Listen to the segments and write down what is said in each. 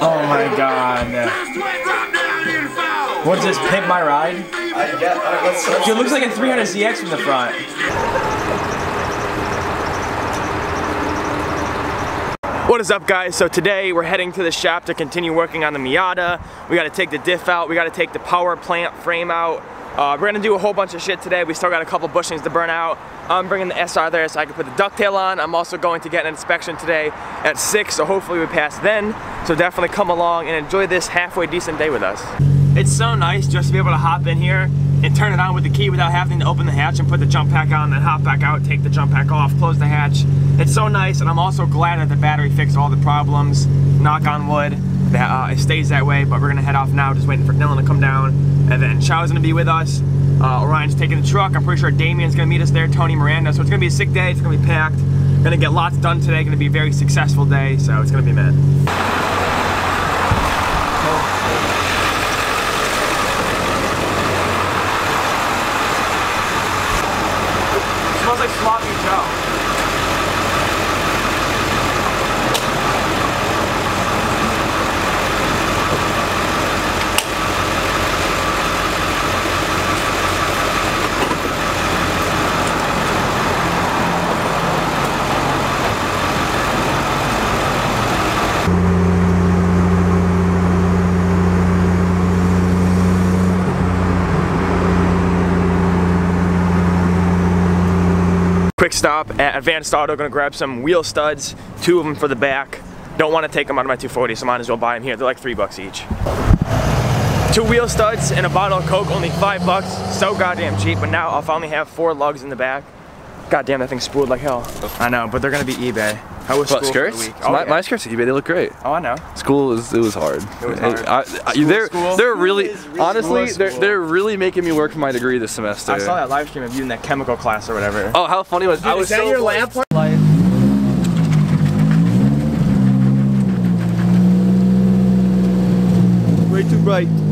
Oh my god. What's this, Pimp My Ride? Dude, it looks like a 300ZX from the front. What is up guys? So today we're heading to the shop to continue working on the Miata. We gotta take the diff out, we gotta take the power plant frame out. Uh, we're gonna do a whole bunch of shit today. We still got a couple bushings to burn out. I'm bringing the SR there so I can put the ducktail on. I'm also going to get an inspection today at 6, so hopefully we pass then. So definitely come along and enjoy this halfway decent day with us. It's so nice just to be able to hop in here and turn it on with the key without having to open the hatch and put the jump pack on, then hop back out, take the jump pack off, close the hatch. It's so nice, and I'm also glad that the battery fixed all the problems. Knock on wood, that uh, it stays that way, but we're gonna head off now, just waiting for Dylan to come down, and then Chow's gonna be with us. Uh, Orion's taking the truck. I'm pretty sure Damien's gonna meet us there, Tony Miranda. So it's gonna be a sick day, it's gonna be packed. Gonna get lots done today, gonna be a very successful day, so it's gonna be mad. Quick stop at Advanced Auto, gonna grab some wheel studs, two of them for the back. Don't wanna take them out of my 240, so might as well buy them here. They're like three bucks each. Two wheel studs and a bottle of Coke, only five bucks. So goddamn cheap, but now I'll finally have four lugs in the back. God damn, that thing spooled like hell. Oh. I know, but they're gonna be eBay. How was What, school for the skirts? week? Oh, my, yeah. my skirts at eBay, they look great. oh, I know. School was it was hard. It was hard. I, I, School- they're school? they're really School honestly is they're they're really making me work for my degree this semester. I saw that live stream of you in that chemical class or whatever. Oh, how funny was I was so Way too bright.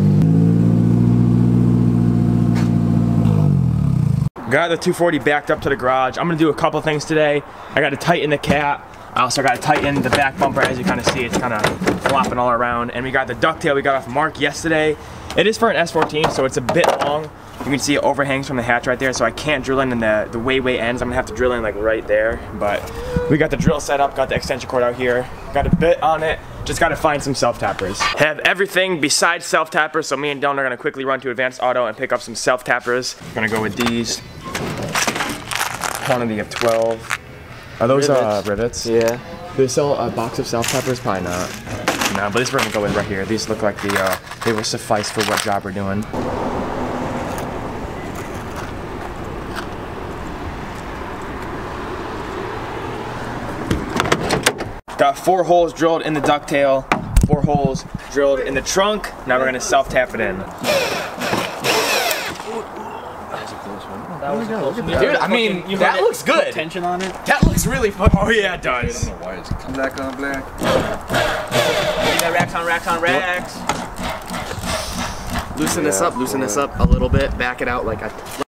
Got the 240 backed up to the garage. I'm gonna do a couple things today. I gotta tighten the cap. I also gotta tighten the back bumper as you kind of see it's kind of flopping all around. And we got the ducktail we got off Mark yesterday. It is for an S14 so it's a bit long. You can see it overhangs from the hatch right there so I can't drill in, in the, the way way ends. I'm gonna have to drill in like right there. But we got the drill set up, got the extension cord out here. Got a bit on it. Just gotta find some self-tappers. Have everything besides self-tappers, so me and Dylan are gonna quickly run to Advanced Auto and pick up some self-tappers. Gonna go with these. Quantity of 12. Are those uh, rivets? Yeah. Do they sell a box of self-tappers? Probably not. No, but this we're gonna go with right here. These look like the, uh, they will suffice for what job we're doing. Got four holes drilled in the ducktail, four holes drilled in the trunk. Now we're gonna self-tap it in. Dude, I mean, that looks good. Tension on it. That looks really fun. Oh yeah, it does. black on black. You got racks on racks on racks. Loosen this up, loosen this up a little bit, back it out like a.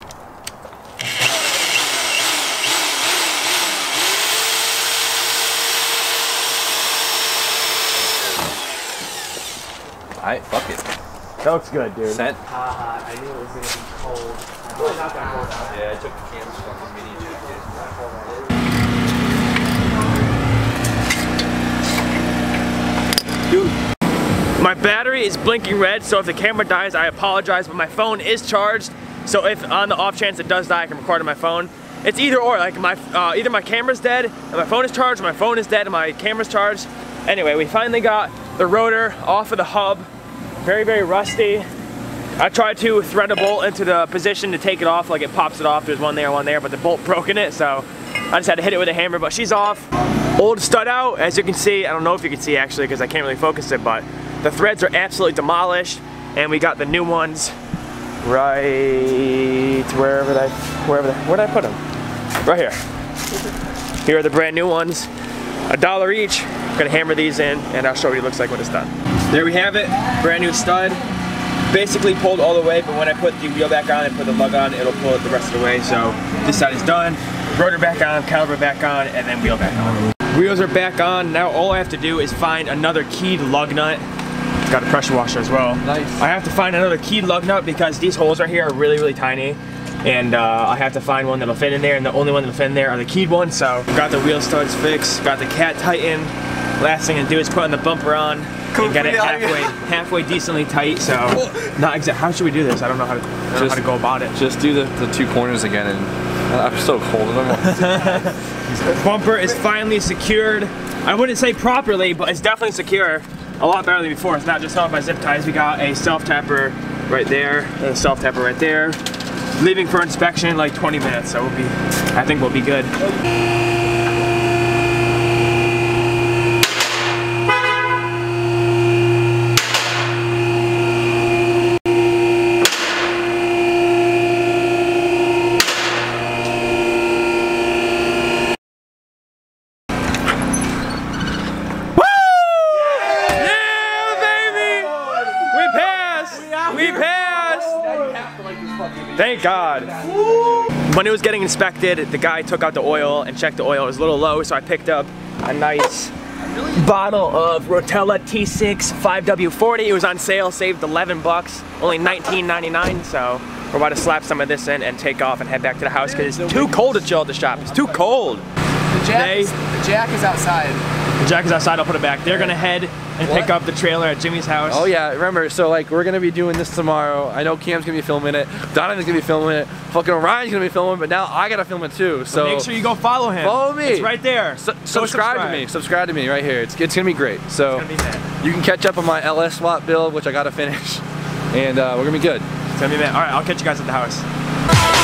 Alright, fuck it. That looks good, dude. Sent. Uh, I knew it was gonna be cold. Really not that cold out. Yeah, I took the cams from the mini jacket. My battery is blinking red, so if the camera dies, I apologize, but my phone is charged. So if on the off chance it does die, I can record on my phone. It's either or, like my uh, either my camera's dead and my phone is charged, or my phone is dead and my camera's charged. Anyway, we finally got the rotor off of the hub. Very, very rusty. I tried to thread a bolt into the position to take it off, like it pops it off. There's one there, one there, but the bolt broke in it, so I just had to hit it with a hammer, but she's off. Old stud out, as you can see. I don't know if you can see actually, because I can't really focus it, but the threads are absolutely demolished, and we got the new ones right wherever they, wherever they, where did I put them? Right here. Here are the brand new ones. A dollar each. I'm Gonna hammer these in, and I'll show you what it looks like when it's done. There we have it, brand new stud. Basically pulled all the way, but when I put the wheel back on and put the lug on, it'll pull it the rest of the way. So this side is done. Rotor back on, caliper back on, and then wheel back on. Wheels are back on. Now all I have to do is find another keyed lug nut. It's got a pressure washer as well. Nice. I have to find another keyed lug nut because these holes right here are really, really tiny. And uh, I have to find one that'll fit in there, and the only one that'll fit in there are the keyed ones. So got the wheel studs fixed, got the cat tightened. Last thing to do is put on the bumper on and get it halfway, halfway decently tight. So, not exact. How should we do this? I don't know how to, don't know how to go about it. Just do the, the two corners again and I'm so cold. Bumper is finally secured. I wouldn't say properly, but it's definitely secure. A lot better than before. It's not just held by zip ties. We got a self tapper right there, and a self tapper right there. Leaving for inspection in like 20 minutes, so we'll be. I think we'll be good. Yeah, baby! We passed! We passed! Thank God. When it was getting inspected, the guy took out the oil and checked the oil. It was a little low, so I picked up a nice bottle of Rotella T6 5W40. It was on sale, saved 11 bucks, only 19.99. So we're about to slap some of this in and take off and head back to the house because it's too cold to chill at the shop. It's too cold. The jack, They- is, the jack is outside. The jack is outside. I'll put it back. They're gonna head and pick up the trailer at Jimmy's house. Oh yeah, remember, so like we're gonna be doing this tomorrow. I know Cam's gonna be filming it. Donovan's gonna be filming it. Fucking Ryan's gonna be filming, but now I gotta film it too. So Make sure you go follow him. Follow me. It's right there. su- Go subscribe, to me. Subscribe to me right here. It's, it's gonna be great. So be you can catch up on my LS swap build, which I gotta finish, and uh, we're gonna be good. It's gonna be mad. All right, I'll catch you guys at the house.